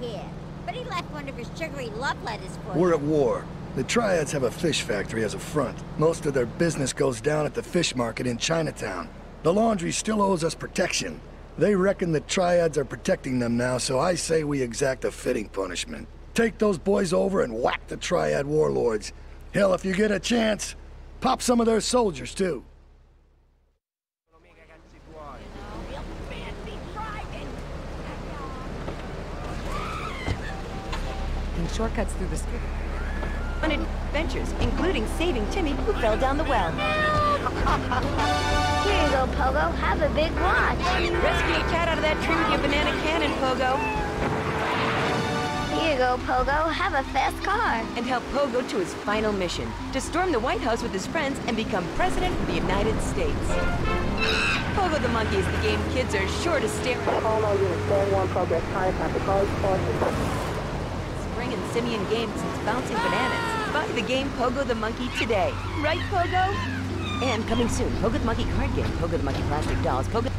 here, but he left one of his sugary love letters for We're you. at war. The Triads have a fish factory as a front. Most of their business goes down at the fish market in Chinatown. The laundry still owes us protection. They reckon the Triads are protecting them now, so I say we exact a fitting punishment. Take those boys over and whack the Triad warlords. Hell, if you get a chance, pop some of their soldiers, too. And shortcuts through the school. on adventures, including saving Timmy who fell down the well. Here you go, Pogo. Have a big watch. Rescue a cat out of that tree with your banana cannon, Pogo. Here you go, Pogo. Have a fast car. And help Pogo to his final mission, to storm the White House with his friends and become President of the United States. Pogo the Monkey is the game kids are sure to stare at. All units, stand one progress, contact the college forces. Spring and simian game since bouncing bananas. Buy the game Pogo the Monkey today. Right, Pogo? And coming soon, Pogo the Monkey card game, Pogo the Monkey plastic dolls, Pogo...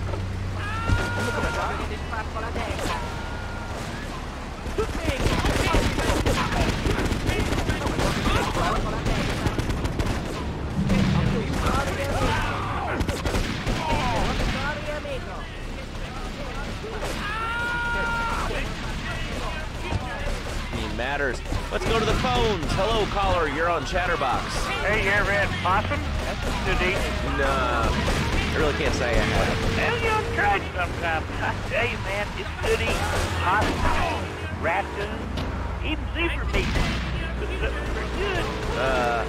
matters. Let's go to the phones. Hello, caller. You're on Chatterbox. Hey, you ever had possum? That's a. Nah, I really can't say I have. Well, you ought to try it sometime. I tell you, man, it's eating. Possum, raccoon, even zebra meat. It's good. Uh,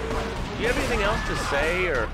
do you have anything else to say, or...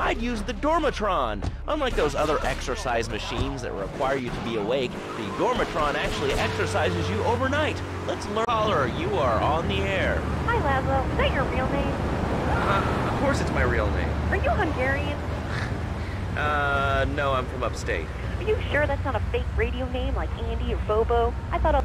I'd use the Dormatron. Unlike those other exercise machines that require you to be awake, the Dormatron actually exercises you overnight. Let's learn. Caller, you are on the air. Hi, Lazlow. Is that your real name? Uh, of course it's my real name. Are you Hungarian? Uh, no, I'm from upstate. Are you sure that's not a fake radio name like Andy or Bobo? I thought a...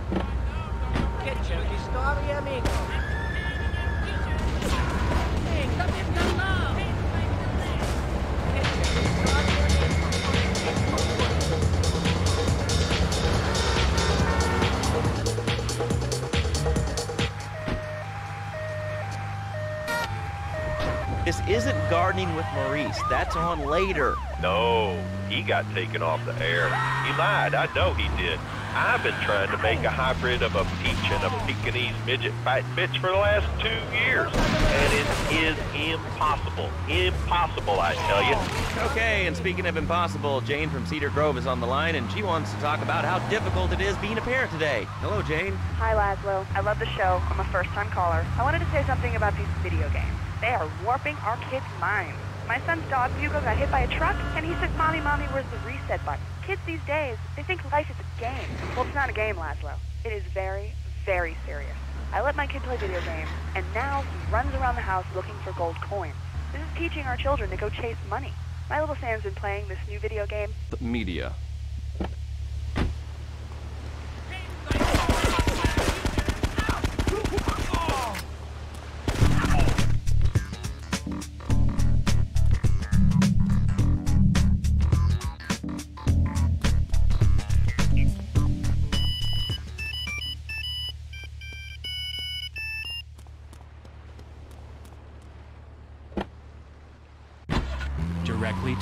This isn't gardening with Maurice. That's on later. No, he got taken off the air. He lied. I know he did. I've been trying to make a hybrid of a peach and a Pekingese midget fight bitch for the last two years. And it is impossible. Impossible, I tell you. Okay, and speaking of impossible, Jane from Cedar Grove is on the line, and she wants to talk about how difficult it is being a parent today. Hello, Jane. Hi, Lazlow. I love the show. I'm a first-time caller. I wanted to say something about these video games. They are warping our kids' minds. My son's dog, Hugo, got hit by a truck, and he said, Mommy, Mommy, where's the reset button? Kids these days, they think life is a game. Well, it's not a game, Lazlow. It is very, very serious. I let my kid play video games, and now he runs around the house looking for gold coins. This is teaching our children to go chase money. My little Sam's been playing this new video game The Media. Directly